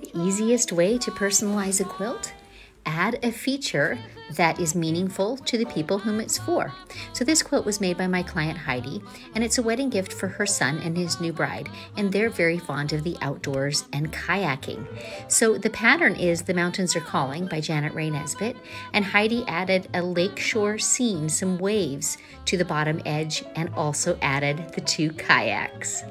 The easiest way to personalize a quilt? Add a feature that is meaningful to the people whom it's for. So, this quilt was made by my client Heidi, and it's a wedding gift for her son and his new bride, and they're very fond of the outdoors and kayaking. So, the pattern is The Mountains Are Calling by Janet Rae Nesbitt, and Heidi added a lakeshore scene, some waves to the bottom edge, and also added the two kayaks.